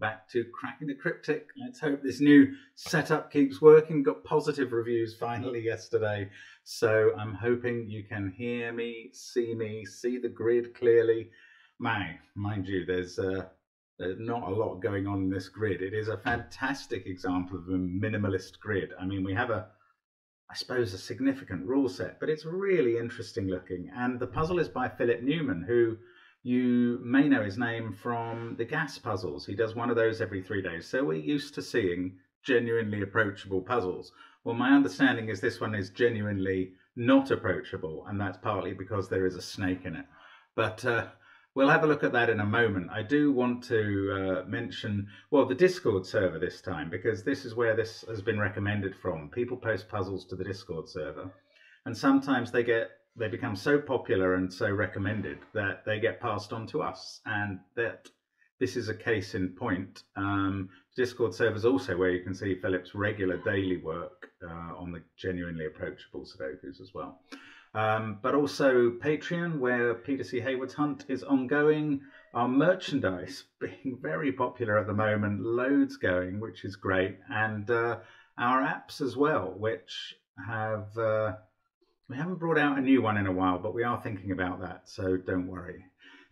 Back to Cracking the Cryptic. Let's hope this new setup keeps working. Got positive reviews finally yesterday, so I'm hoping you can hear me, see me, see the grid clearly. My, mind you, there's, uh, there's not a lot going on in this grid. It is a fantastic example of a minimalist grid. I mean, we have a, I suppose, a significant rule set, but it's really interesting looking. And the puzzle is by Philip Newman, who you may know his name from the gas puzzles. He does one of those every three days. So we're used to seeing genuinely approachable puzzles. Well, my understanding is this one is genuinely not approachable, and that's partly because there is a snake in it. But uh, we'll have a look at that in a moment. I do want to uh, mention, well, the Discord server this time, because this is where this has been recommended from. People post puzzles to the Discord server, and sometimes they get they become so popular and so recommended that they get passed on to us, and that this is a case in point. Um, Discord servers also where you can see Philip's regular daily work uh, on the genuinely approachable Sudokus as well. Um, but also Patreon, where Peter C. Hayward's Hunt is ongoing. Our merchandise being very popular at the moment, loads going, which is great, and uh, our apps as well, which have uh, we haven't brought out a new one in a while, but we are thinking about that, so don't worry.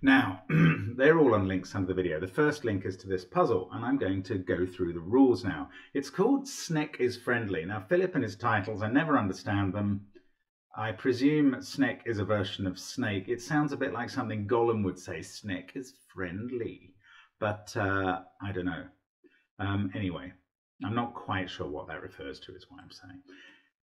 Now, they're all on links under the video. The first link is to this puzzle, and I'm going to go through the rules now. It's called Snek is Friendly. Now, Philip and his titles, I never understand them. I presume Snek is a version of Snake. It sounds a bit like something Gollum would say, Snek is friendly. But uh, I don't know. Um, anyway, I'm not quite sure what that refers to, is what I'm saying.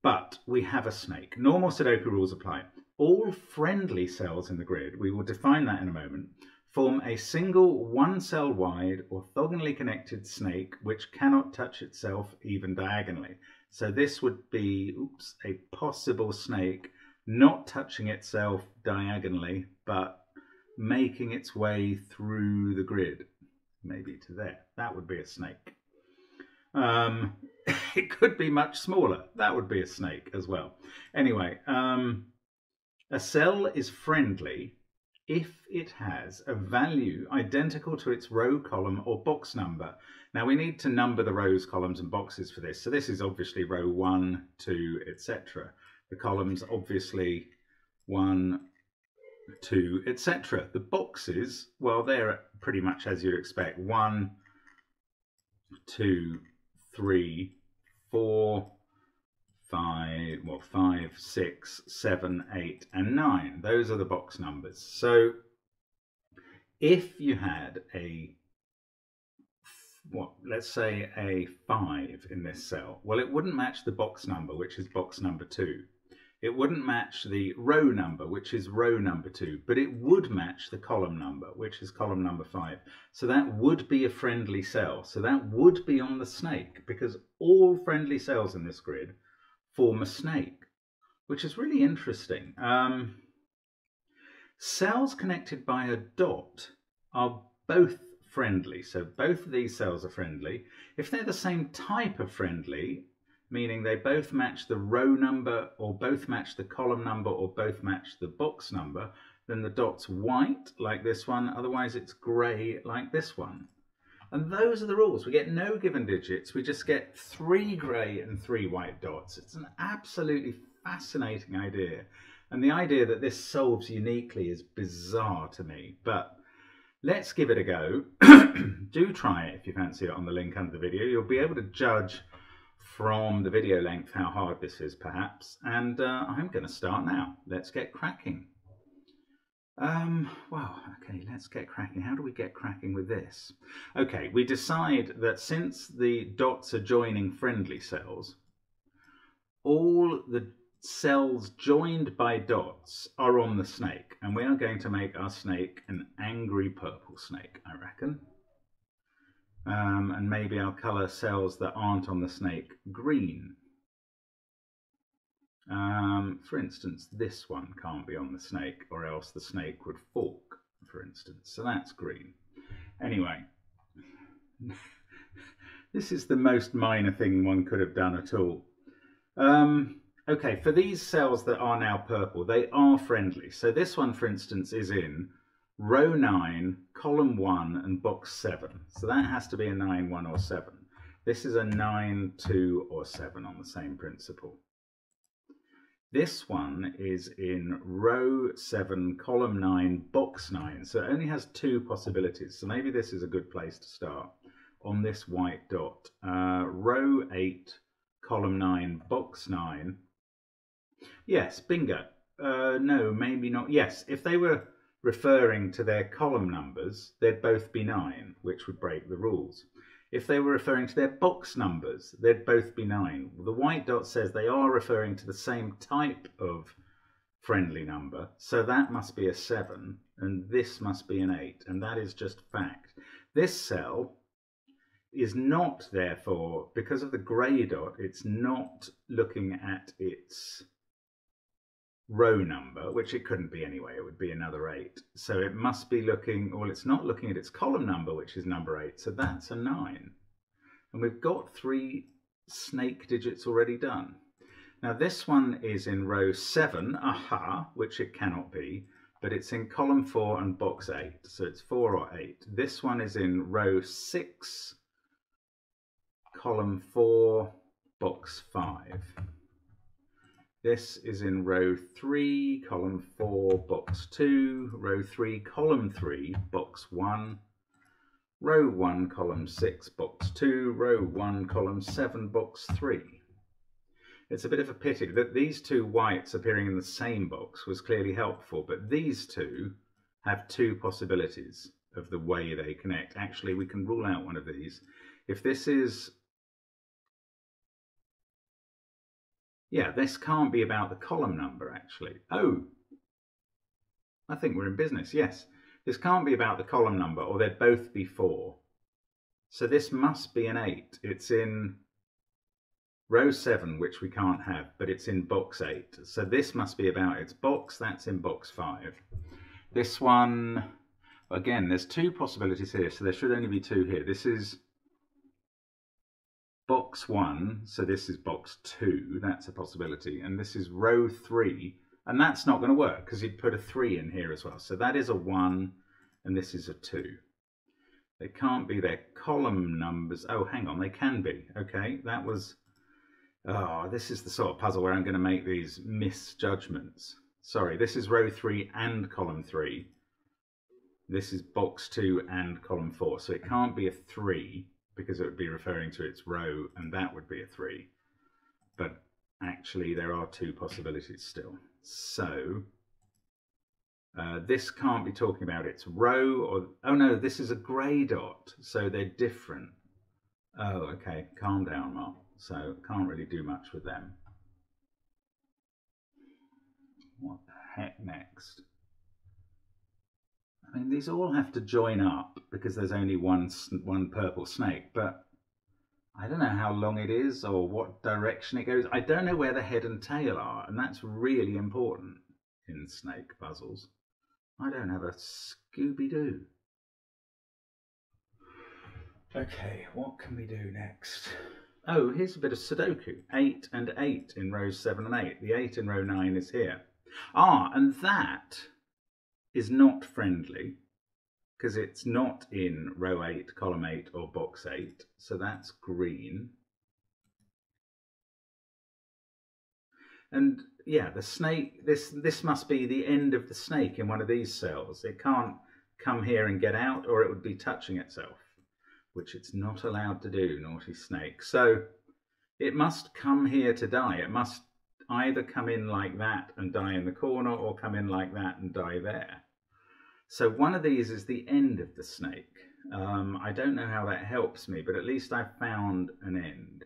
But we have a snake. Normal Sudoku rules apply. All friendly cells in the grid, we will define that in a moment, form a single one cell wide orthogonally connected snake which cannot touch itself even diagonally. So this would be, oops, a possible snake not touching itself diagonally, but making its way through the grid, maybe to there. That would be a snake. Um, it could be much smaller. That would be a snake as well. Anyway, um, a cell is friendly if it has a value identical to its row, column, or box number. Now we need to number the rows, columns, and boxes for this. So this is obviously row 1, 2, etc. The columns obviously 1, 2, etc. The boxes, well, they're pretty much as you'd expect. 1, 2, three, four, five, well, five, six, seven, eight, and nine. Those are the box numbers. So if you had a, what, let's say a five in this cell, well, it wouldn't match the box number, which is box number two. It wouldn't match the row number, which is row number two, but it would match the column number, which is column number five. So that would be a friendly cell. So that would be on the snake because all friendly cells in this grid form a snake, which is really interesting. Um, cells connected by a dot are both friendly. So both of these cells are friendly. If they're the same type of friendly, meaning they both match the row number or both match the column number or both match the box number, then the dot's white like this one, otherwise it's grey like this one. And those are the rules. We get no given digits, we just get three grey and three white dots. It's an absolutely fascinating idea. And the idea that this solves uniquely is bizarre to me, but let's give it a go. Do try it if you fancy it on the link under the video. You'll be able to judge from the video length how hard this is perhaps and uh, I'm going to start now. Let's get cracking. Um, well, okay, let's get cracking. How do we get cracking with this? Okay, we decide that since the dots are joining friendly cells, all the cells joined by dots are on the snake, and we are going to make our snake an angry purple snake, I reckon. Um, and maybe I'll colour cells that aren't on the snake green. Um, for instance, this one can't be on the snake or else the snake would fork, for instance. So that's green. Anyway, this is the most minor thing one could have done at all. Um, okay, for these cells that are now purple, they are friendly. So this one, for instance, is in row 9, column 1 and box 7. So that has to be a 9, 1 or 7. This is a 9, 2 or 7 on the same principle. This one is in row 7, column 9, box 9. So it only has two possibilities. So maybe this is a good place to start on this white dot. Uh, row 8, column 9, box 9. Yes, bingo. Uh, no, maybe not. Yes, if they were referring to their column numbers, they'd both be 9, which would break the rules. If they were referring to their box numbers, they'd both be 9. The white dot says they are referring to the same type of friendly number, so that must be a 7, and this must be an 8, and that is just fact. This cell is not, therefore, because of the grey dot, it's not looking at its row number, which it couldn't be anyway, it would be another 8. So it must be looking, well, it's not looking at its column number, which is number 8, so that's a 9. And we've got three snake digits already done. Now this one is in row 7, aha, which it cannot be, but it's in column 4 and box 8, so it's 4 or 8. This one is in row 6, column 4, box 5. This is in row 3, column 4, box 2, row 3, column 3, box 1, row 1, column 6, box 2, row 1, column 7, box 3. It's a bit of a pity that these two whites appearing in the same box was clearly helpful, but these two have two possibilities of the way they connect. Actually, we can rule out one of these. If this is Yeah, this can't be about the column number, actually. Oh, I think we're in business, yes. This can't be about the column number, or they'd both be 4. So this must be an 8. It's in row 7, which we can't have, but it's in box 8. So this must be about its box, that's in box 5. This one, again, there's two possibilities here, so there should only be two here. This is box one, so this is box two, that's a possibility, and this is row three, and that's not going to work because you'd put a three in here as well. So that is a one, and this is a two. They can't be their column numbers. Oh, hang on, they can be. Okay, that was, oh, this is the sort of puzzle where I'm going to make these misjudgments. Sorry, this is row three and column three. This is box two and column four, so it can't be a three because it would be referring to its row and that would be a 3. But actually there are two possibilities still. So uh, this can't be talking about its row or, oh no, this is a grey dot, so they're different. Oh, okay, calm down, Mark. So can't really do much with them. What the heck next? I mean, these all have to join up because there's only one one purple snake, but I don't know how long it is or what direction it goes. I don't know where the head and tail are, and that's really important in snake puzzles. I don't have a Scooby-Doo. Okay, what can we do next? Oh, here's a bit of Sudoku. 8 and 8 in rows 7 and 8. The 8 in row 9 is here. Ah, and that is not friendly because it's not in row 8, column 8 or box 8. So that's green. And yeah, the snake, this, this must be the end of the snake in one of these cells. It can't come here and get out or it would be touching itself, which it's not allowed to do, naughty snake. So it must come here to die. It must either come in like that and die in the corner or come in like that and die there. So one of these is the end of the snake. Um, I don't know how that helps me, but at least I've found an end.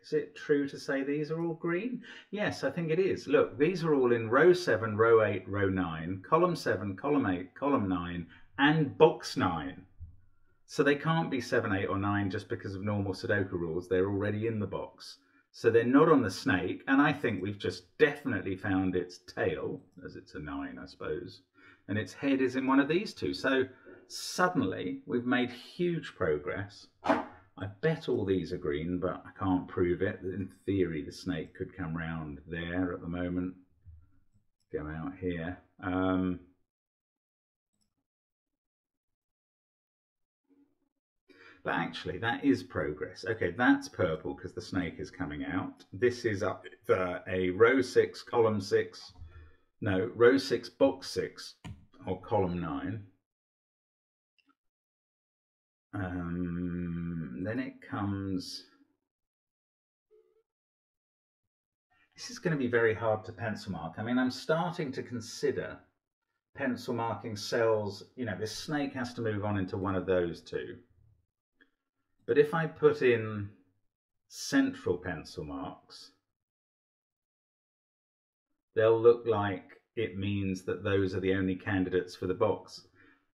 Is it true to say these are all green? Yes, I think it is. Look, these are all in row 7, row 8, row 9, column 7, column 8, column 9, and box 9. So they can't be 7, 8 or 9 just because of normal Sudoku rules. They're already in the box. So they're not on the snake, and I think we've just definitely found its tail, as it's a 9, I suppose, and its head is in one of these two. So suddenly we've made huge progress. I bet all these are green, but I can't prove it. In theory, the snake could come round there at the moment. Go out here. Um, but actually, that is progress. Okay, that's purple because the snake is coming out. This is up uh, a row six, column six, no, row six, box six, or column nine. Um, then it comes. This is going to be very hard to pencil mark. I mean, I'm starting to consider pencil marking cells. You know, this snake has to move on into one of those two. But if I put in central pencil marks, they'll look like it means that those are the only candidates for the box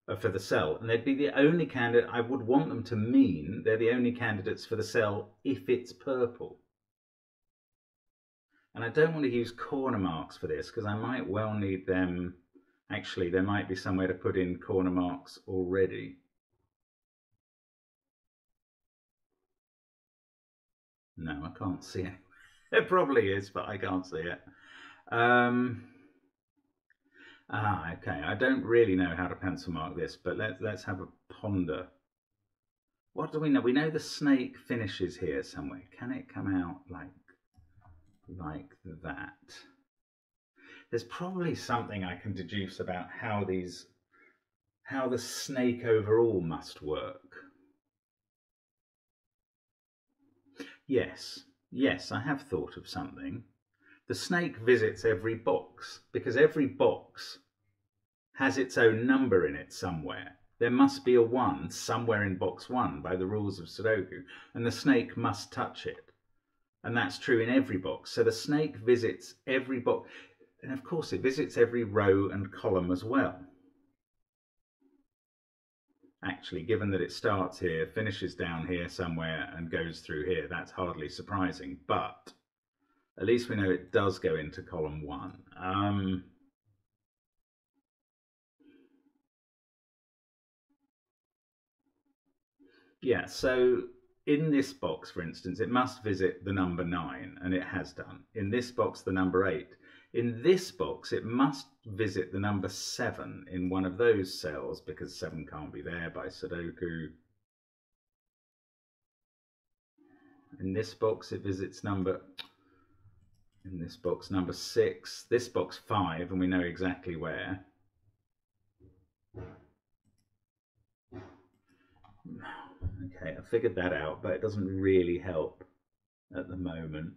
uh, for the cell. And they'd be the only candidate I would want them to mean they're the only candidates for the cell if it's purple. And I don't want to use corner marks for this because I might well need them. Actually there might be somewhere to put in corner marks already no I can't see it it probably is but I can't see it um, Ah, okay. I don't really know how to pencil mark this, but let's let's have a ponder. What do we know? We know the snake finishes here somewhere. Can it come out like like that? There's probably something I can deduce about how these how the snake overall must work. Yes, yes, I have thought of something. The snake visits every box because every box has its own number in it somewhere. There must be a one somewhere in box one by the rules of Sudoku, and the snake must touch it. And that's true in every box. So the snake visits every box, and of course, it visits every row and column as well. Actually, given that it starts here, finishes down here somewhere, and goes through here, that's hardly surprising. But at least we know it does go into column one. Um, yeah, so in this box, for instance, it must visit the number nine, and it has done. In this box, the number eight. In this box, it must visit the number seven in one of those cells because seven can't be there by Sudoku. In this box, it visits number in this box number six, this box five, and we know exactly where. Okay, I figured that out, but it doesn't really help at the moment.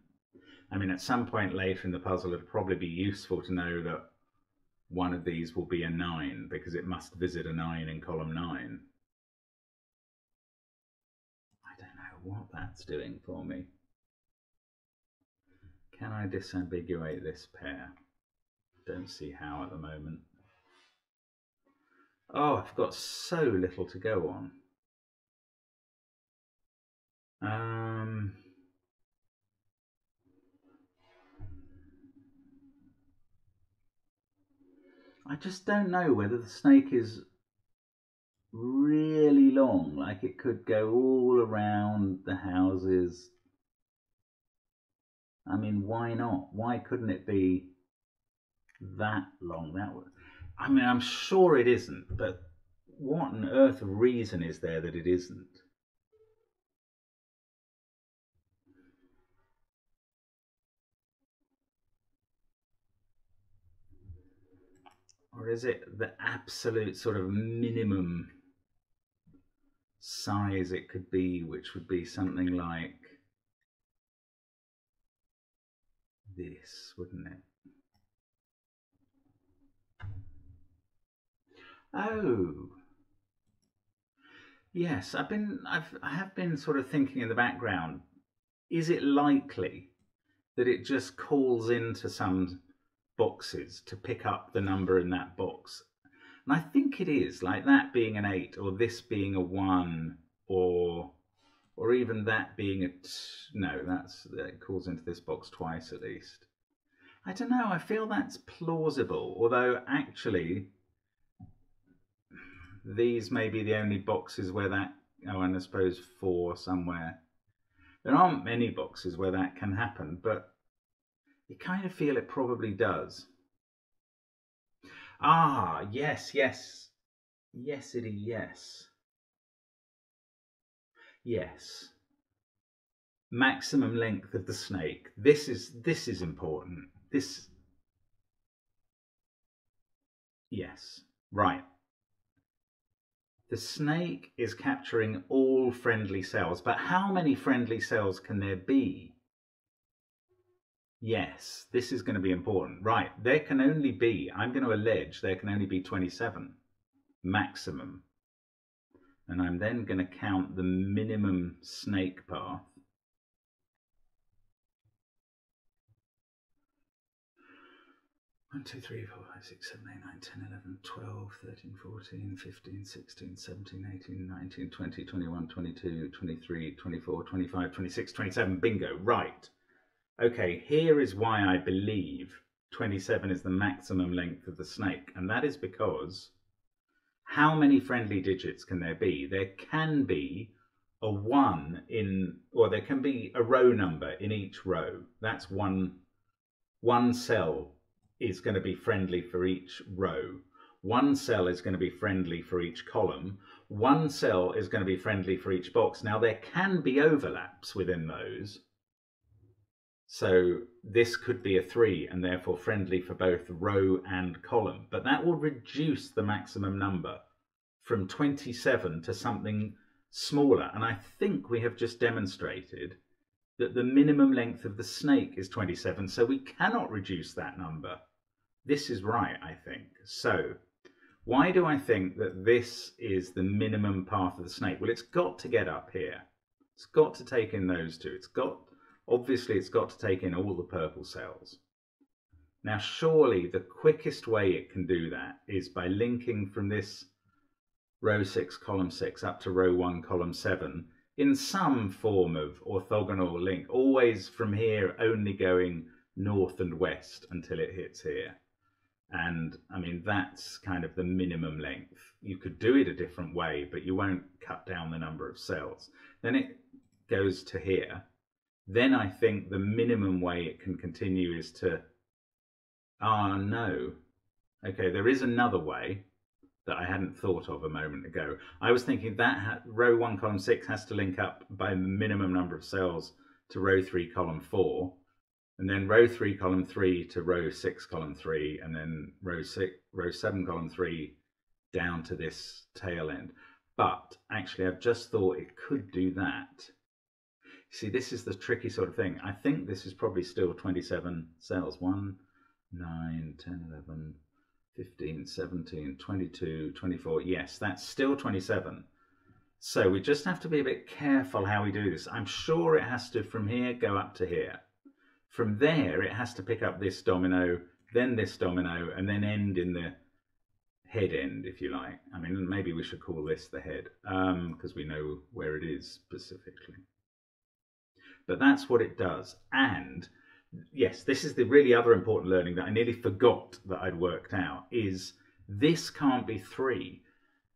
I mean, at some point later in the puzzle, it'll probably be useful to know that one of these will be a 9, because it must visit a 9 in column 9. I don't know what that's doing for me. Can I disambiguate this pair? Don't see how at the moment. Oh, I've got so little to go on. Um, I just don't know whether the snake is really long, like it could go all around the houses I mean, why not? Why couldn't it be that long? That would, I mean, I'm sure it isn't, but what on earth reason is there that it isn't? Or is it the absolute sort of minimum size it could be, which would be something like this, wouldn't it? Oh, yes. I've been, I've, I have been sort of thinking in the background. Is it likely that it just calls into some boxes to pick up the number in that box? And I think it is, like that being an eight, or this being a one, or or even that being a t- no that's that calls into this box twice at least i don't know i feel that's plausible although actually these may be the only boxes where that oh, and I suppose four somewhere. There aren't many boxes where that can happen, but you kind of feel it probably does. Ah, yes, yes. Yes, it is, yes. Yes. Maximum length of the snake. This is this is important. This Yes. Right. The snake is capturing all friendly cells, but how many friendly cells can there be? Yes, this is going to be important. Right, there can only be, I'm going to allege there can only be 27 maximum. And I'm then going to count the minimum snake path. 1, 2, 3, 4, 5, 6, 7, 8, 9, 10, 11, 12, 13, 14, 15, 16, 17, 18, 19, 20, 21, 22, 23, 24, 25, 26, 27. Bingo. Right. Okay, here is why I believe 27 is the maximum length of the snake. And that is because how many friendly digits can there be? There can be a 1 in, or there can be a row number in each row. That's one, one cell is going to be friendly for each row. One cell is going to be friendly for each column. One cell is going to be friendly for each box. Now, there can be overlaps within those. So this could be a 3 and therefore friendly for both row and column. But that will reduce the maximum number from 27 to something smaller. And I think we have just demonstrated that the minimum length of the snake is 27, so we cannot reduce that number. This is right, I think. So, why do I think that this is the minimum path of the snake? Well, it's got to get up here. It's got to take in those two. It's got, obviously, it's got to take in all the purple cells. Now, surely the quickest way it can do that is by linking from this row 6, column 6 up to row 1, column 7 in some form of orthogonal link, always from here only going north and west until it hits here. And I mean, that's kind of the minimum length. You could do it a different way, but you won't cut down the number of cells. Then it goes to here. Then I think the minimum way it can continue is to, ah, no. Okay, there is another way that I hadn't thought of a moment ago. I was thinking that row one, column six has to link up by the minimum number of cells to row three, column four and then row three, column three to row six, column three, and then row six, row seven, column three down to this tail end. But actually, I've just thought it could do that. See, this is the tricky sort of thing. I think this is probably still 27 cells. 1, 9, 10, 11, 15, 17, 22, 24. Yes, that's still 27. So we just have to be a bit careful how we do this. I'm sure it has to, from here, go up to here. From there, it has to pick up this domino, then this domino, and then end in the head end, if you like. I mean, maybe we should call this the head, because um, we know where it is specifically. But that's what it does. And yes, this is the really other important learning that I nearly forgot that I'd worked out, is this can't be three,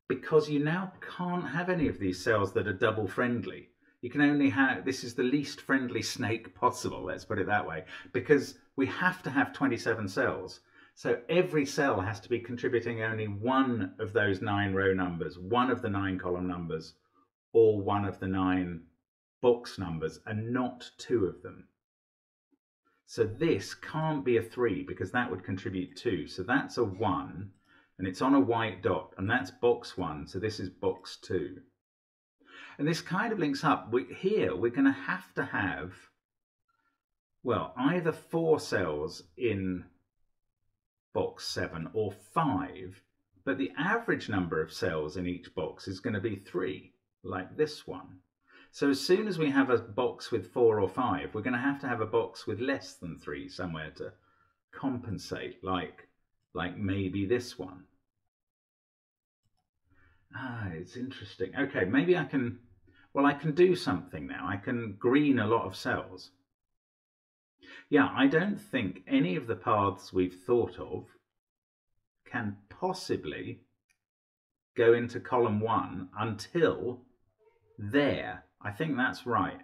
because you now can't have any of these cells that are double friendly you can only have this is the least friendly snake possible let's put it that way because we have to have 27 cells so every cell has to be contributing only one of those nine row numbers one of the nine column numbers or one of the nine box numbers and not two of them so this can't be a three because that would contribute two so that's a one and it's on a white dot and that's box one so this is box two and this kind of links up. We, here, we're going to have to have, well, either four cells in box seven or five, but the average number of cells in each box is going to be three, like this one. So as soon as we have a box with four or five, we're going to have to have a box with less than three somewhere to compensate, like, like maybe this one. Ah, it's interesting. Okay, maybe I can well, I can do something now. I can green a lot of cells. Yeah, I don't think any of the paths we've thought of can possibly go into column one until there. I think that's right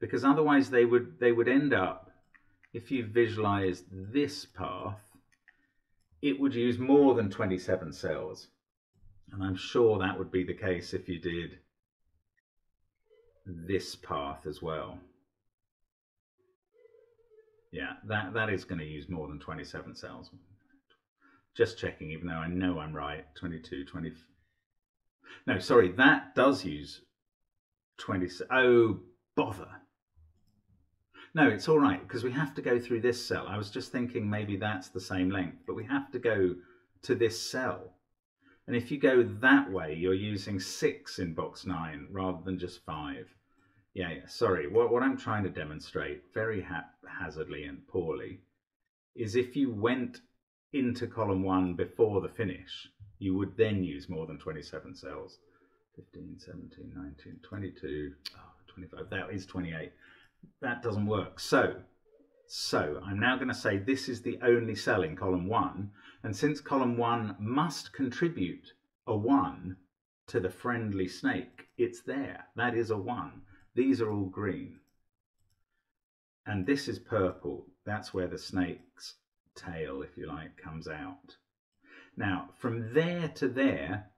because otherwise they would they would end up if you visualize this path it would use more than 27 cells and I'm sure that would be the case if you did this path as well. Yeah, that, that is going to use more than 27 cells. Just checking, even though I know I'm right. 22, 20. No, sorry, that does use 20. Oh, bother. No, it's all right because we have to go through this cell. I was just thinking maybe that's the same length, but we have to go to this cell. And if you go that way, you're using six in box nine rather than just five. Yeah, yeah sorry. What, what I'm trying to demonstrate very haphazardly and poorly is if you went into column one before the finish, you would then use more than 27 cells. 15, 17, 19, 22, oh, 25, that is 28. That doesn't work. So, so I'm now going to say this is the only cell in column one. And since column one must contribute a one to the friendly snake, it's there. That is a one. These are all green. And this is purple. That's where the snake's tail, if you like, comes out. Now, from there to there,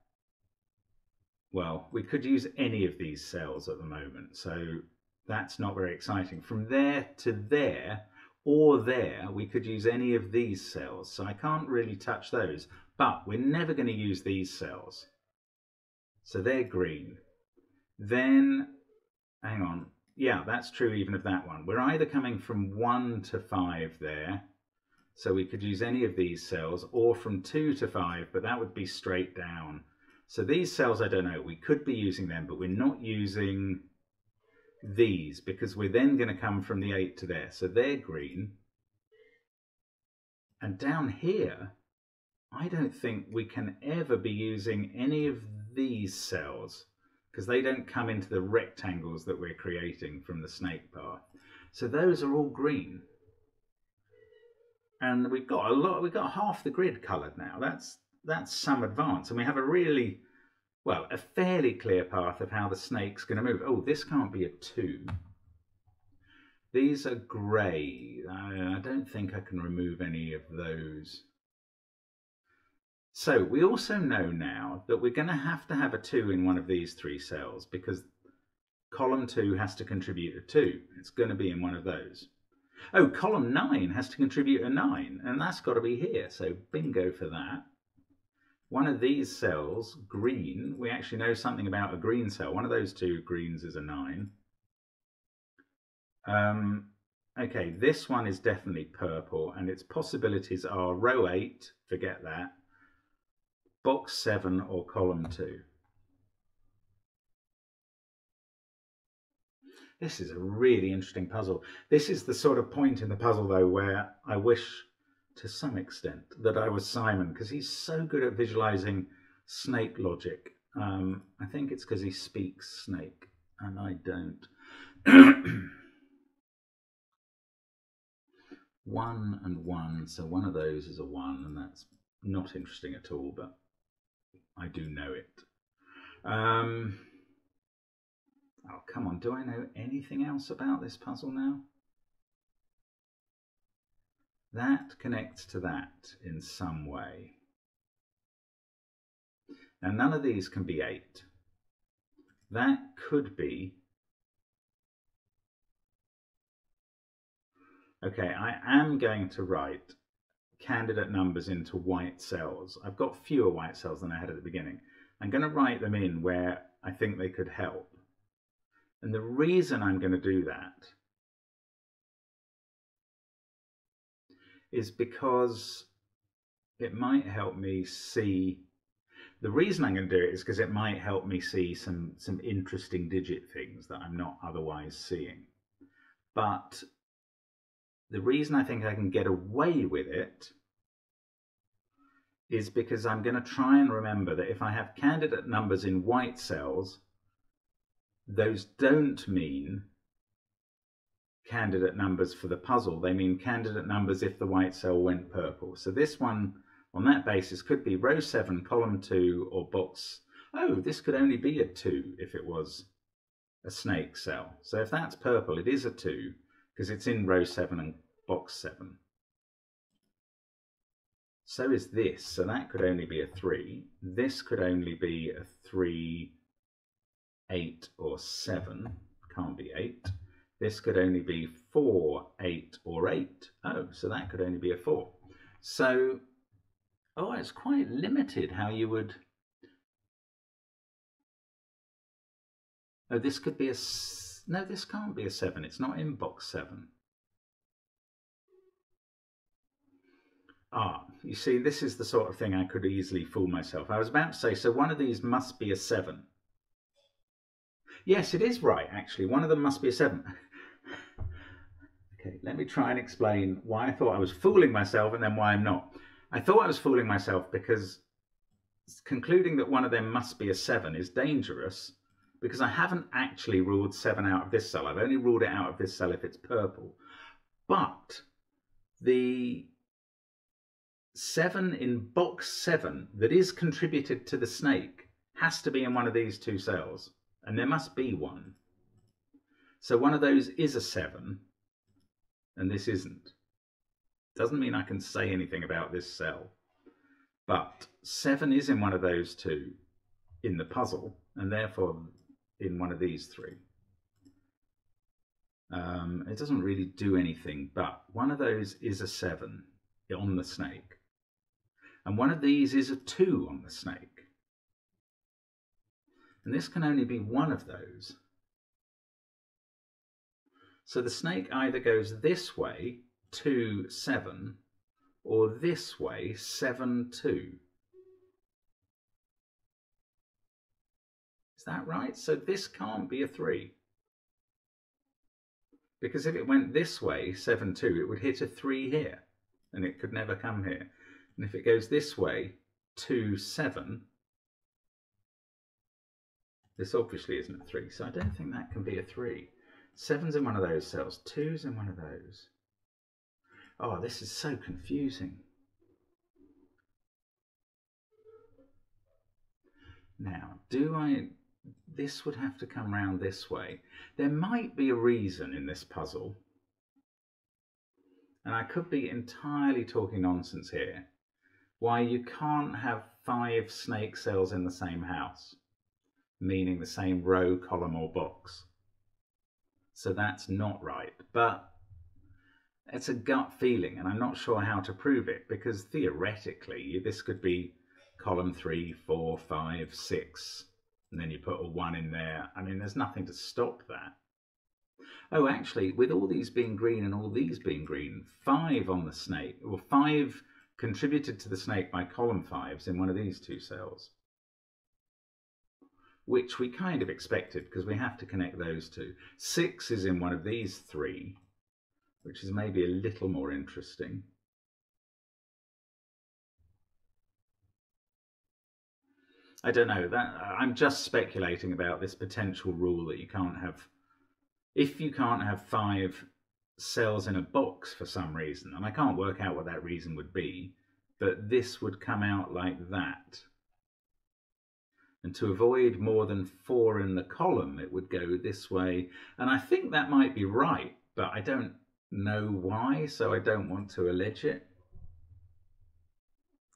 well, we could use any of these cells at the moment, so that's not very exciting. From there to there, or there, we could use any of these cells, so I can't really touch those, but we're never going to use these cells. So they're green. Then, hang on, yeah, that's true even of that one. We're either coming from 1 to 5 there, so we could use any of these cells, or from 2 to 5, but that would be straight down. So these cells, I don't know, we could be using them, but we're not using these because we're then going to come from the 8 to there. So they're green. And down here, I don't think we can ever be using any of these cells because they don't come into the rectangles that we're creating from the snake path. So those are all green and we've got a lot. We've got half the grid coloured now. That's that's some advance, and we have a really well a fairly clear path of how the snake's going to move. Oh, this can't be a two. These are grey. I, don't think I can remove any of those. So we also know now that we're going to have to have a 2 in one of these three cells because column 2 has to contribute a 2. It's going to be in one of those. Oh, column 9 has to contribute a 9, and that's got to be here, so bingo for that. One of these cells, green, we actually know something about a green cell. One of those two greens is a 9. Um, okay, this one is definitely purple, and its possibilities are row 8, forget that, box 7 or column 2. This is a really interesting puzzle. This is the sort of point in the puzzle, though, where I wish to some extent that I was Simon, because he's so good at visualizing snake logic. Um, I think it's because he speaks snake, and I don't. one and one, so one of those is a one, and that's not interesting at all, but I do know it. Um, Oh, come on, do I know anything else about this puzzle now? That connects to that in some way. Now, none of these can be 8. That could be... Okay, I am going to write candidate numbers into white cells. I've got fewer white cells than I had at the beginning. I'm going to write them in where I think they could help. And the reason I'm going to do that is because it might help me see the reason I'm going to do it is because it might help me see some some interesting digit things that I'm not otherwise seeing. But the reason I think I can get away with it is because I'm going to try and remember that if I have candidate numbers in white cells, those don't mean candidate numbers for the puzzle. They mean candidate numbers if the white cell went purple. So this one, on that basis, could be row 7, column 2, or box... Oh, this could only be a 2 if it was a snake cell. So if that's purple, it is a 2 because it's in row 7 and box 7. So is this, so that could only be a 3. This could only be a 3, 8 or 7. Can't be 8. This could only be 4, 8 or 8. Oh, so that could only be a 4. So, oh, it's quite limited how you would... Oh, this could be a... No, this can't be a 7. It's not in box 7. Ah, you see, this is the sort of thing I could easily fool myself. I was about to say, so one of these must be a 7. Yes, it is right, actually. One of them must be a 7. okay, let me try and explain why I thought I was fooling myself and then why I'm not. I thought I was fooling myself because concluding that one of them must be a 7 is dangerous because I haven't actually ruled 7 out of this cell. I've only ruled it out of this cell if it's purple. But the 7 in box 7 that is contributed to the snake has to be in one of these two cells. And there must be one. So one of those is a 7 and this isn't. Doesn't mean I can say anything about this cell. But 7 is in one of those two in the puzzle and therefore in one of these three. Um, it doesn't really do anything, but one of those is a 7 on the snake. And one of these is a 2 on the snake. And this can only be one of those. So the snake either goes this way, 2, 7, or this way, 7, 2. Is that right? So this can't be a 3. Because if it went this way, 7, 2, it would hit a 3 here, and it could never come here. And if it goes this way, 2, 7, this obviously isn't a 3, so I don't think that can be a 3. 7's in one of those cells, 2's in one of those. Oh, this is so confusing. Now, do I... This would have to come round this way. There might be a reason in this puzzle, and I could be entirely talking nonsense here, why you can't have five snake cells in the same house, meaning the same row, column, or box. So that's not right. But it's a gut feeling, and I'm not sure how to prove it because theoretically this could be column three, four, five, six, and then you put a one in there. I mean, there's nothing to stop that. Oh, actually, with all these being green and all these being green, five on the snake, or five contributed to the snake by column fives in one of these two cells, which we kind of expected because we have to connect those two. Six is in one of these three, which is maybe a little more interesting. I don't know. That I'm just speculating about this potential rule that you can't have if you can't have five cells in a box for some reason, and I can't work out what that reason would be, but this would come out like that. And to avoid more than four in the column, it would go this way. And I think that might be right, but I don't know why, so I don't want to allege it.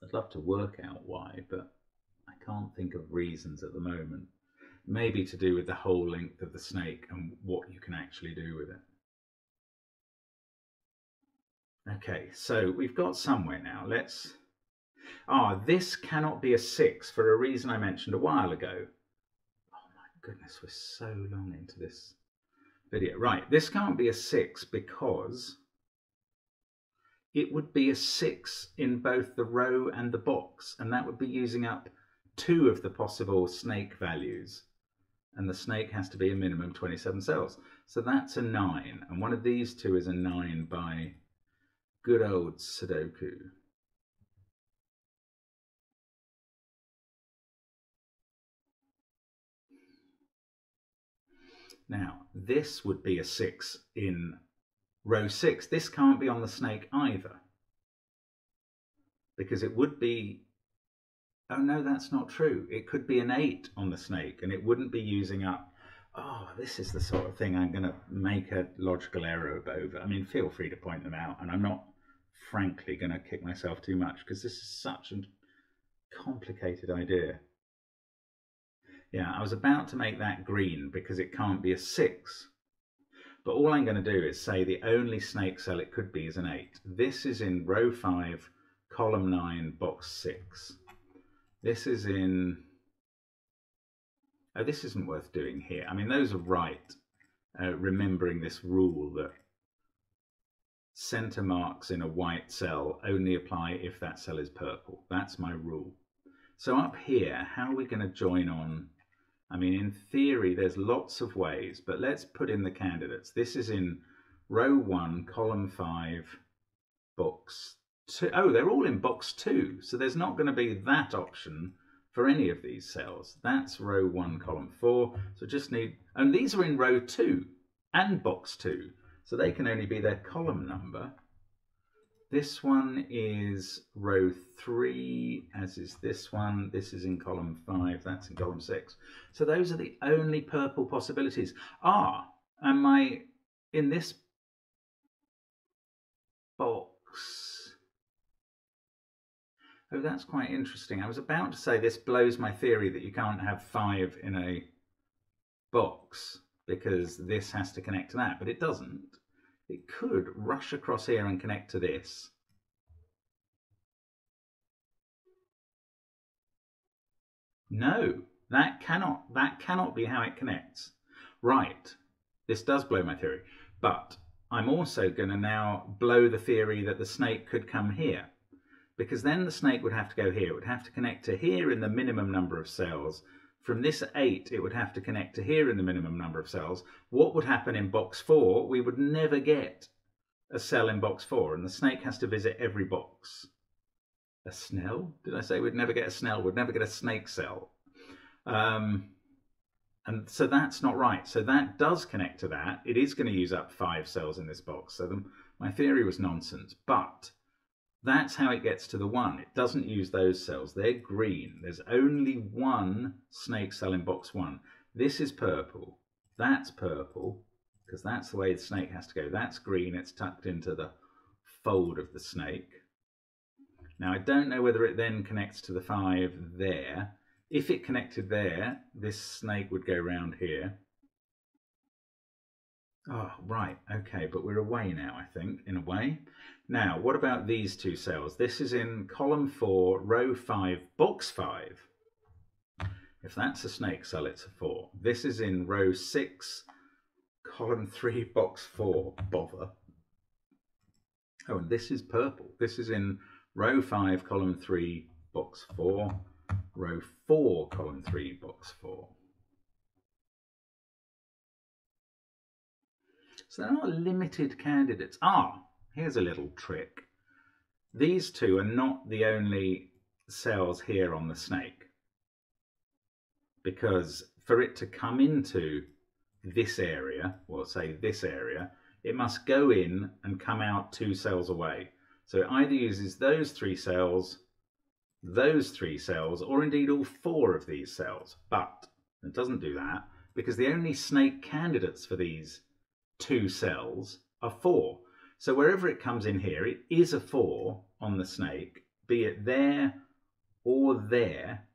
I'd love to work out why, but I can't think of reasons at the moment. Maybe to do with the whole length of the snake and what you can actually do with it. Okay, so we've got somewhere now. Let's... Ah, this cannot be a 6 for a reason I mentioned a while ago. Oh my goodness, we're so long into this video. Right, this can't be a 6 because it would be a 6 in both the row and the box, and that would be using up two of the possible snake values. And the snake has to be a minimum 27 cells. So that's a 9, and one of these two is a 9 by Good old Sudoku. Now, this would be a 6 in row 6. This can't be on the snake either. Because it would be... Oh no, that's not true. It could be an 8 on the snake and it wouldn't be using up oh, this is the sort of thing I'm going to make a logical error over. I mean, feel free to point them out, and I'm not, frankly, going to kick myself too much because this is such a complicated idea. Yeah, I was about to make that green because it can't be a 6. But all I'm going to do is say the only snake cell it could be is an 8. This is in row 5, column 9, box 6. This is in oh, this isn't worth doing here. I mean, those are right, uh, remembering this rule that center marks in a white cell only apply if that cell is purple. That's my rule. So up here, how are we going to join on? I mean, in theory, there's lots of ways, but let's put in the candidates. This is in row one, column five, box two. Oh, they're all in box two. So there's not going to be that option for any of these cells. That's row 1, column 4. So just need, and these are in row 2 and box 2. So they can only be their column number. This one is row 3, as is this one. This is in column 5, that's in column 6. So those are the only purple possibilities. Ah, and my, in this box, Oh, that's quite interesting. I was about to say this blows my theory that you can't have five in a box because this has to connect to that, but it doesn't. It could rush across here and connect to this. No, that cannot, that cannot be how it connects. Right, this does blow my theory, but I'm also going to now blow the theory that the snake could come here because then the snake would have to go here. It would have to connect to here in the minimum number of cells. From this 8, it would have to connect to here in the minimum number of cells. What would happen in box 4? We would never get a cell in box 4, and the snake has to visit every box. A Snell? Did I say we'd never get a Snell? We'd never get a snake cell. Um, and so that's not right. So that does connect to that. It is going to use up five cells in this box. So the, my theory was nonsense. But that's how it gets to the one. It doesn't use those cells. They're green. There's only one snake cell in box one. This is purple. That's purple because that's the way the snake has to go. That's green. It's tucked into the fold of the snake. Now, I don't know whether it then connects to the five there. If it connected there, this snake would go round here. Oh, right. Okay, but we're away now, I think, in a way. Now, what about these two cells? This is in column 4, row 5, box 5. If that's a snake cell, it's a 4. This is in row 6, column 3, box 4. Bother. Oh, and this is purple. This is in row 5, column 3, box 4. Row 4, column 3, box 4. So there are limited candidates. Ah, here's a little trick. These two are not the only cells here on the snake. Because for it to come into this area, or say this area, it must go in and come out two cells away. So it either uses those three cells, those three cells, or indeed all four of these cells. But it doesn't do that because the only snake candidates for these two cells are four. So wherever it comes in here, it is a four on the snake, be it there or there.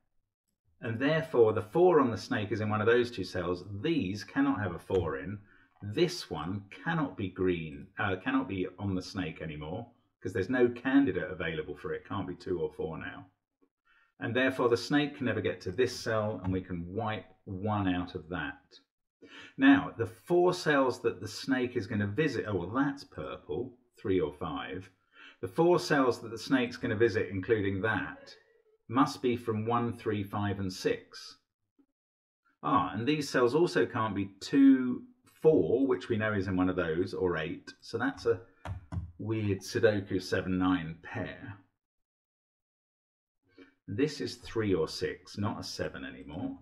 And therefore, the four on the snake is in one of those two cells. These cannot have a four in. This one cannot be green, uh, cannot be on the snake anymore because there's no candidate available for it. Can't be two or four now. And therefore, the snake can never get to this cell and we can wipe one out of that. Now, the four cells that the snake is going to visit, oh, well, that's purple, three or five. The four cells that the snake's going to visit, including that, must be from one, three, five, and six. Ah, and these cells also can't be two, four, which we know is in one of those, or eight. So that's a weird Sudoku 7, 9 pair. This is three or six, not a seven anymore.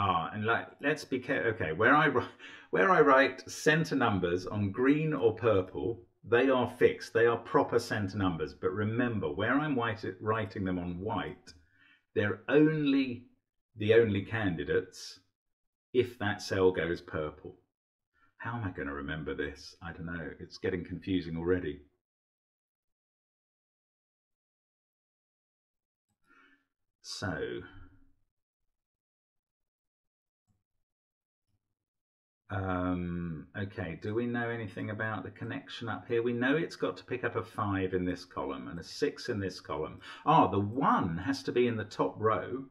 Ah, and like, let's be careful. Okay, where I where I write center numbers on green or purple, they are fixed. They are proper center numbers. But remember, where I'm white, writing them on white, they're only the only candidates if that cell goes purple. How am I going to remember this? I don't know. It's getting confusing already. So, um, okay, do we know anything about the connection up here? We know it's got to pick up a 5 in this column and a 6 in this column. Ah, the 1 has to be in the top row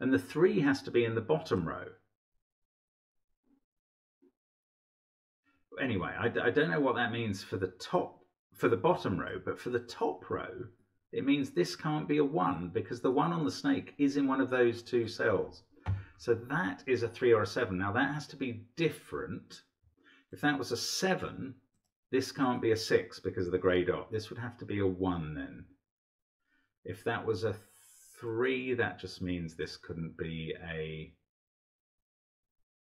and the 3 has to be in the bottom row. anyway, I, I don't know what that means for the top, for the bottom row, but for the top row, it means this can't be a 1 because the 1 on the snake is in one of those two cells. So that is a 3 or a 7. Now that has to be different. If that was a 7, this can't be a 6 because of the grey dot. This would have to be a 1 then. If that was a 3, that just means this couldn't be a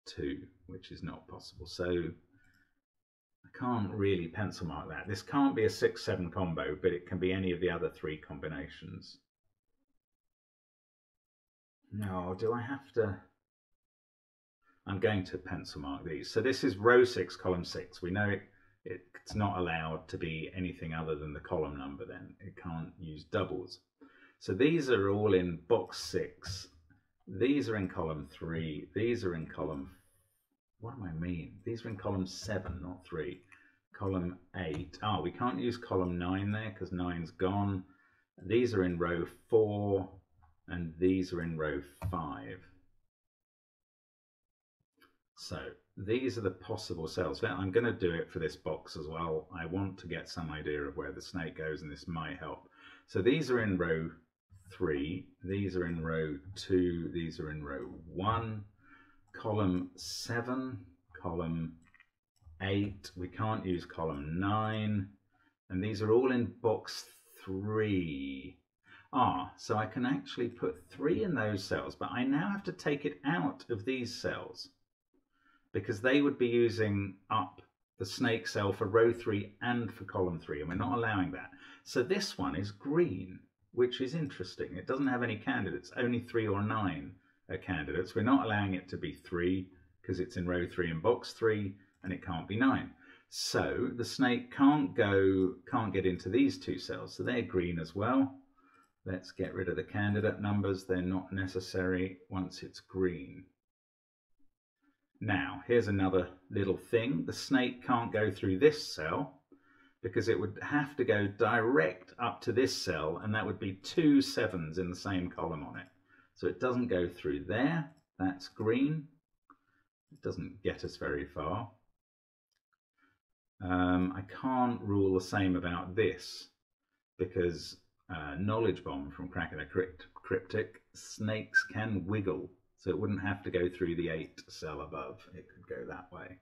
2, which is not possible. So I can't really pencil mark that. This can't be a 6-7 combo, but it can be any of the other three combinations. No, do I have to? I'm going to pencil mark these. So this is row 6, column 6. We know it, it's not allowed to be anything other than the column number then. It can't use doubles. So these are all in box 6. These are in column 3. These are in column what do I mean? These are in column 7, not 3. Column 8. Oh, we can't use column 9 there because 9's gone. These are in row 4 and these are in row 5. So these are the possible cells. I'm going to do it for this box as well. I want to get some idea of where the snake goes and this might help. So these are in row 3, these are in row 2, these are in row 1, column 7, column 8, we can't use column 9, and these are all in box 3. Ah, so I can actually put 3 in those cells, but I now have to take it out of these cells because they would be using up the snake cell for row 3 and for column 3, and we're not allowing that. So this one is green, which is interesting. It doesn't have any candidates, only 3 or 9 uh, candidates. We're not allowing it to be 3 because it's in row 3 and box 3 and it can't be 9. So the snake can't go, can't get into these two cells. So they're green as well. Let's get rid of the candidate numbers. They're not necessary once it's green. Now, here's another little thing. The snake can't go through this cell because it would have to go direct up to this cell and that would be two sevens in the same column on it. So it doesn't go through there. That's green. It doesn't get us very far. Um, I can't rule the same about this because uh, Knowledge Bomb from the Crypt Cryptic, snakes can wiggle. So it wouldn't have to go through the 8 cell above. It could go that way.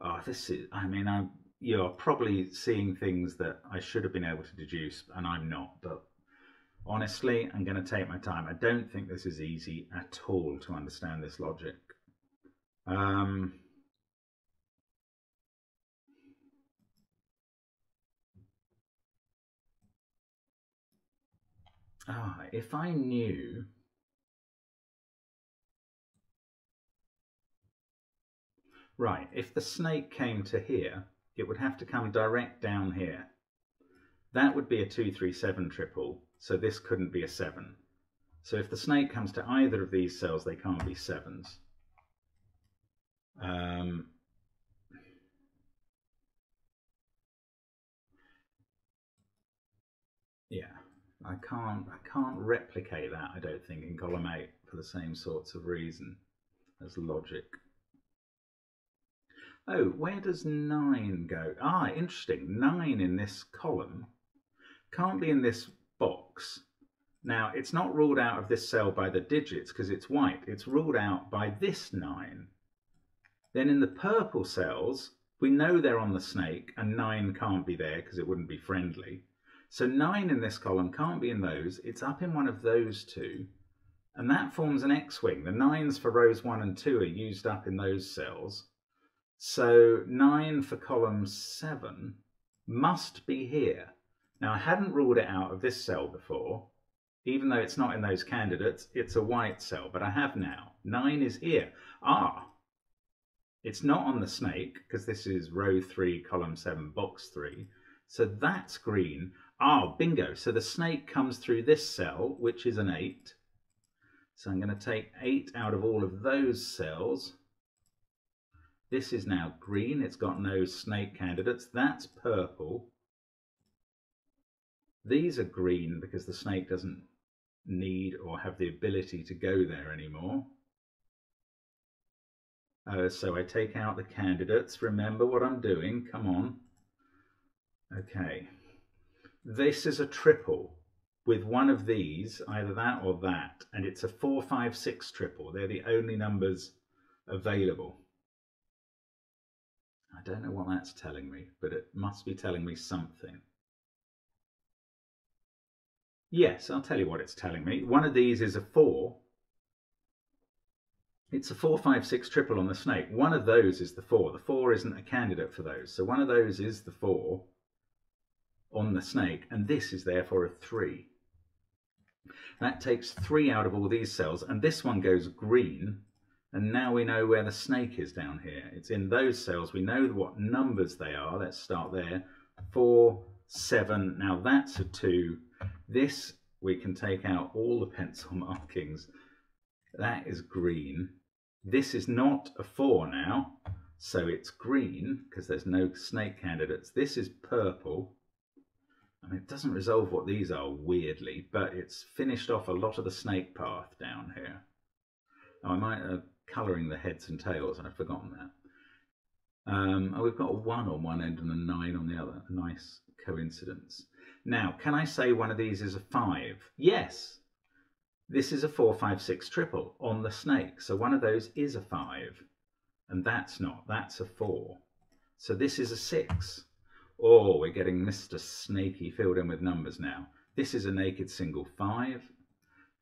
Oh, this is, I mean, I'm, you're probably seeing things that I should have been able to deduce, and I'm not, but Honestly, I'm going to take my time. I don't think this is easy at all to understand this logic. Um, ah, if I knew Right, if the snake came to here, it would have to come direct down here. That would be a 237 triple so this couldn't be a 7. So if the snake comes to either of these cells, they can't be 7s. Um, yeah, I can't, I can't replicate that, I don't think, in column 8 for the same sorts of reason as logic. Oh, where does 9 go? Ah, interesting. 9 in this column can't be in this box. Now, it's not ruled out of this cell by the digits because it's white. It's ruled out by this 9. Then in the purple cells, we know they're on the snake and 9 can't be there because it wouldn't be friendly. So 9 in this column can't be in those. It's up in one of those two. And that forms an X-wing. The 9s for rows 1 and 2 are used up in those cells. So 9 for column 7 must be here. Now I hadn't ruled it out of this cell before, even though it's not in those candidates, it's a white cell, but I have now. 9 is here. Ah, it's not on the snake because this is row 3, column 7, box 3. So that's green. Ah, bingo. So the snake comes through this cell, which is an 8. So I'm going to take 8 out of all of those cells. This is now green. It's got no snake candidates. That's purple. These are green because the snake doesn't need or have the ability to go there anymore. Uh, so I take out the candidates. Remember what I'm doing. Come on. Okay. This is a triple with one of these, either that or that, and it's a 4, 5, 6 triple. They're the only numbers available. I don't know what that's telling me, but it must be telling me something. Yes, I'll tell you what it's telling me. One of these is a 4. It's a 4, 5, 6 triple on the snake. One of those is the 4. The 4 isn't a candidate for those. So one of those is the 4 on the snake, and this is therefore a 3. That takes 3 out of all these cells, and this one goes green, and now we know where the snake is down here. It's in those cells. We know what numbers they are. Let's start there. 4, 7. Now that's a 2. This, we can take out all the pencil markings. That is green. This is not a 4 now, so it's green because there's no snake candidates. This is purple. It doesn't resolve what these are weirdly, but it's finished off a lot of the snake path down here. I might have colouring the heads and tails, and I've forgotten that. Um, oh, we've got a 1 on one end and a 9 on the other. Nice coincidence. Now, can I say one of these is a 5? Yes. This is a 4, 5, 6 triple on the snake. So one of those is a 5. And that's not. That's a 4. So this is a 6. Oh, we're getting Mr. Snaky filled in with numbers now. This is a naked single 5.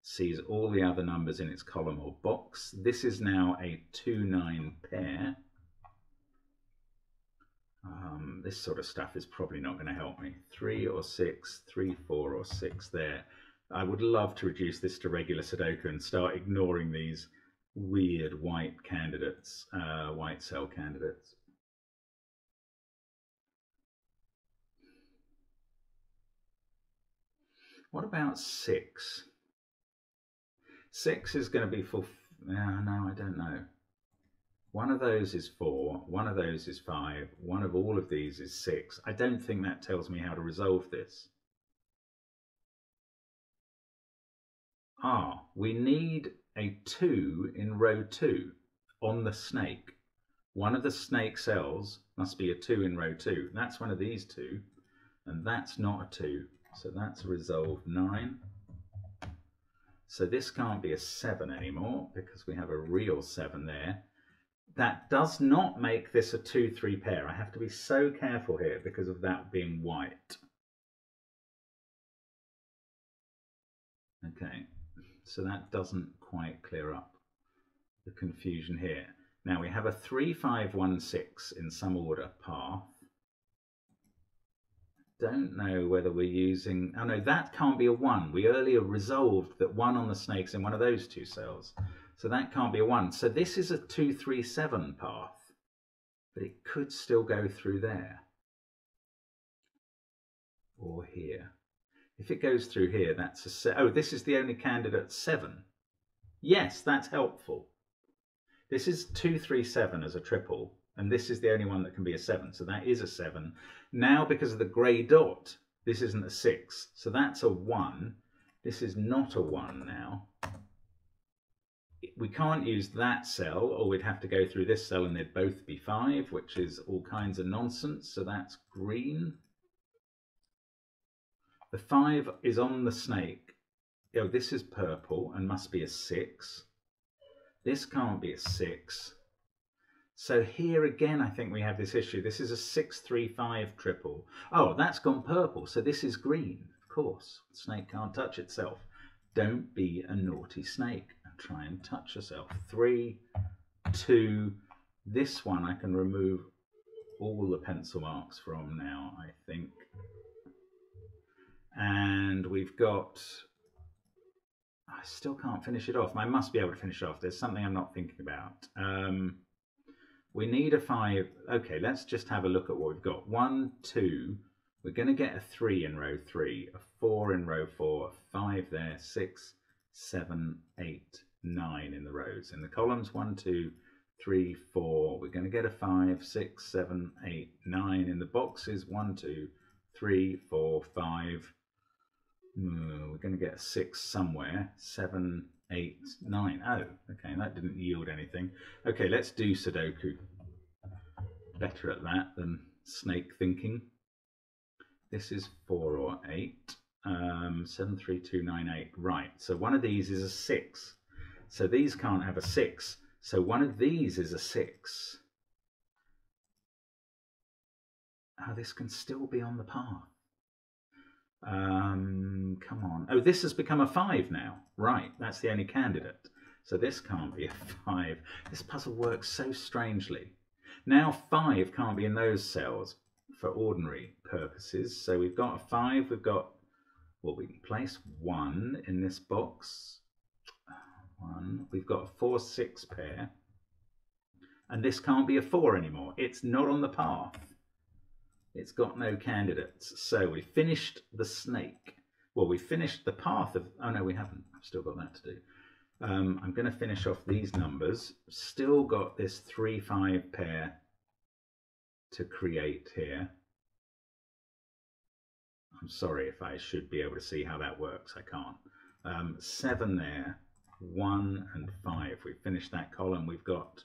Sees all the other numbers in its column or box. This is now a 2-9 pair. Um, this sort of stuff is probably not going to help me. 3 or 6, 3, 4 or 6 there. I would love to reduce this to regular Sudoku and start ignoring these weird white candidates, uh, white cell candidates. What about six? Six is going to be for, uh, no, I don't know. One of those is four, one of those is five, one of all of these is six. I don't think that tells me how to resolve this. Ah, we need a two in row two on the snake. One of the snake cells must be a two in row two. That's one of these two, and that's not a two. So that's resolved 9. So this can't be a 7 anymore because we have a real 7 there. That does not make this a 2-3 pair. I have to be so careful here because of that being white. Okay, so that doesn't quite clear up the confusion here. Now we have a 3516 in some order path don't know whether we're using, oh no, that can't be a one. We earlier resolved that one on the snake's in one of those two cells. So that can't be a one. So this is a 237 path, but it could still go through there or here. If it goes through here, that's a, se oh, this is the only candidate seven. Yes, that's helpful. This is 237 as a triple, and this is the only one that can be a 7, so that is a 7. Now, because of the grey dot, this isn't a 6, so that's a 1. This is not a 1 now. We can't use that cell, or we'd have to go through this cell and they'd both be 5, which is all kinds of nonsense, so that's green. The 5 is on the snake. Oh, this is purple and must be a 6. This can't be a 6. So here again, I think we have this issue. This is a 635 triple. Oh, that's gone purple. So this is green, of course. Snake can't touch itself. Don't be a naughty snake and try and touch yourself. Three, two, this one I can remove all the pencil marks from now, I think. And we've got I still can't finish it off. I must be able to finish it off. There's something I'm not thinking about. Um, we need a five. Okay, let's just have a look at what we've got. One, two. We're going to get a three in row three, a four in row four, a five there, six, seven, eight, nine in the rows. In the columns, one, two, three, four. We're going to get a five, six, seven, eight, nine. In the boxes, one, two, three, four, five. Hmm, we're going to get a six somewhere. Seven, eight, nine. Oh, okay, that didn't yield anything. Okay, let's do Sudoku. Better at that than snake thinking. This is four or eight. Um, seven, three, two, nine, eight. Right, so one of these is a six. So these can't have a six. So one of these is a six. Oh, this can still be on the path. Um, come on. Oh, this has become a five now. Right, that's the only candidate. So this can't be a five. This puzzle works so strangely. Now five can't be in those cells for ordinary purposes. So we've got a five, we've got, well, we can place one in this box. One. We've got a four, six pair. And this can't be a four anymore. It's not on the path. It's got no candidates. So we finished the snake. Well, we finished the path of, oh no, we haven't. I've still got that to do. Um, I'm going to finish off these numbers. Still got this 3, 5 pair to create here. I'm sorry if I should be able to see how that works. I can't. Um, 7 there, 1 and 5. We finished that column. We've got,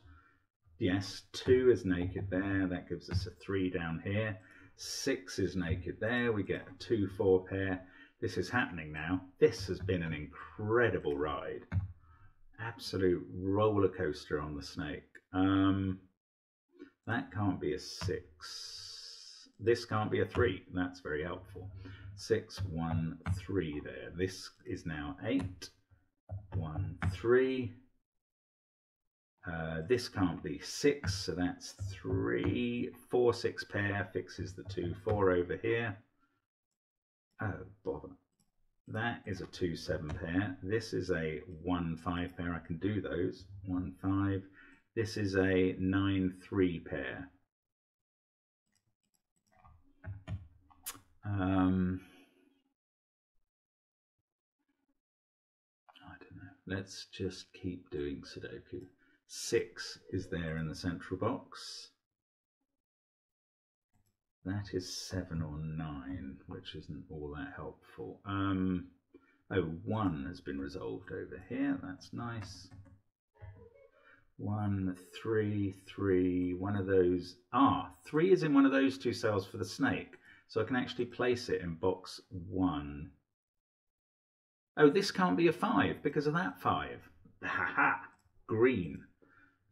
yes, 2 is naked there. That gives us a 3 down here. Six is naked there. We get a two, four pair. This is happening now. This has been an incredible ride. Absolute roller coaster on the snake. Um, that can't be a six. This can't be a three. That's very helpful. Six, one, three there. This is now eight. One, three. Uh, this can't be six, so that's three, four, six pair fixes the two, four over here. Oh, bother. That is a two, seven pair. This is a one, five pair. I can do those. One, five. This is a nine, three pair. Um, I don't know. Let's just keep doing Sudoku. 6 is there in the central box. That is 7 or 9, which isn't all that helpful. Um, oh, 1 has been resolved over here. That's nice. 1, 3, 3, one of those. Ah, 3 is in one of those two cells for the snake. So I can actually place it in box 1. Oh, this can't be a 5 because of that 5. Ha ha! Green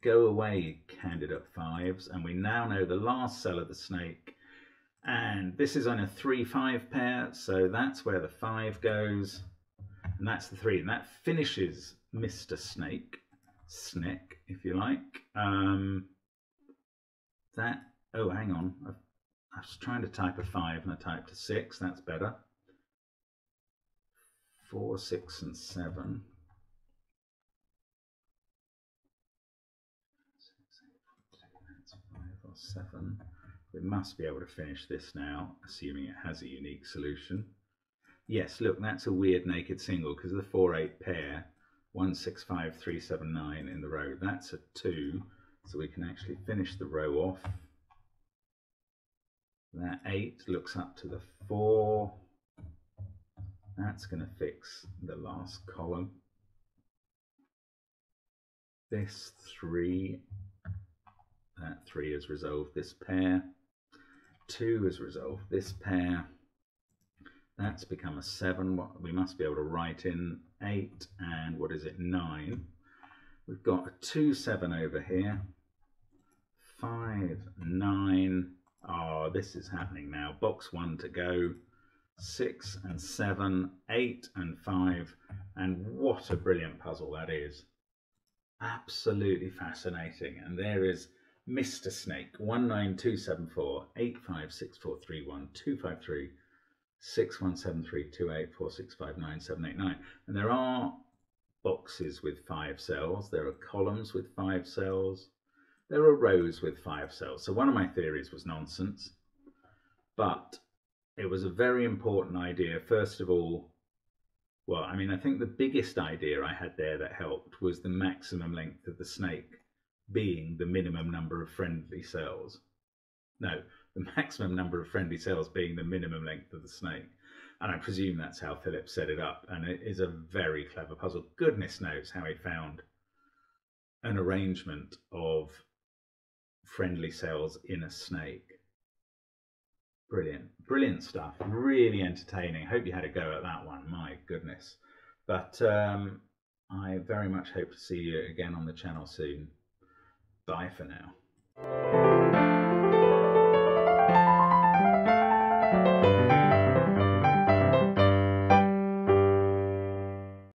go away candidate fives. And we now know the last cell of the snake. And this is on a 3-5 pair. So that's where the 5 goes. And that's the 3 and that finishes Mr. Snake Snick if you like. Um, that oh hang on. I've, I was trying to type a 5 and I typed a 6 that's better. 4 6 and 7 seven. We must be able to finish this now, assuming it has a unique solution. Yes, look, that's a weird naked single because the 4-8 pair, 1, 6, 5, 3, 7, 9 in the row. That's a 2, so we can actually finish the row off. That 8 looks up to the 4. That's going to fix the last column. This 3 that 3 has resolved this pair. 2 has resolved this pair. That's become a 7. We must be able to write in 8 and what is it, 9. We've got a 2, 7 over here. 5, 9. Oh, this is happening now. Box 1 to go. 6 and 7, 8 and 5. And what a brilliant puzzle that is. Absolutely fascinating. And there is Mr. Snake, 19274 856431 253 6173 And there are boxes with five cells, there are columns with five cells, there are rows with five cells. So one of my theories was nonsense, but it was a very important idea. First of all, well, I mean, I think the biggest idea I had there that helped was the maximum length of the snake being the minimum number of friendly cells. No, the maximum number of friendly cells being the minimum length of the snake. And I presume that's how Philip set it up. And it is a very clever puzzle. Goodness knows how he found an arrangement of friendly cells in a snake. Brilliant, brilliant stuff. Really entertaining. Hope you had a go at that one. My goodness. But um, I very much hope to see you again on the channel soon. Bye for now.